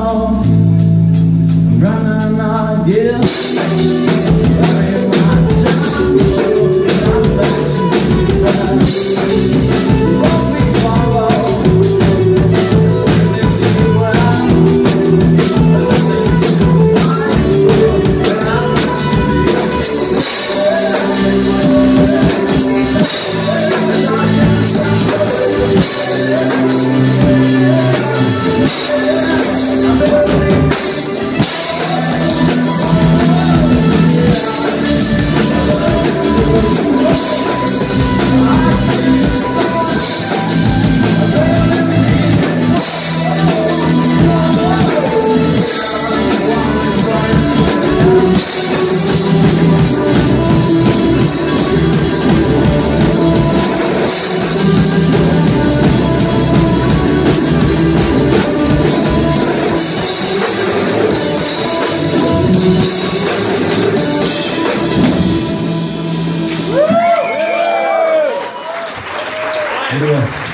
I'm running out of gas. I'm Hallelujah.